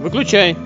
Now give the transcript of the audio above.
Выключай.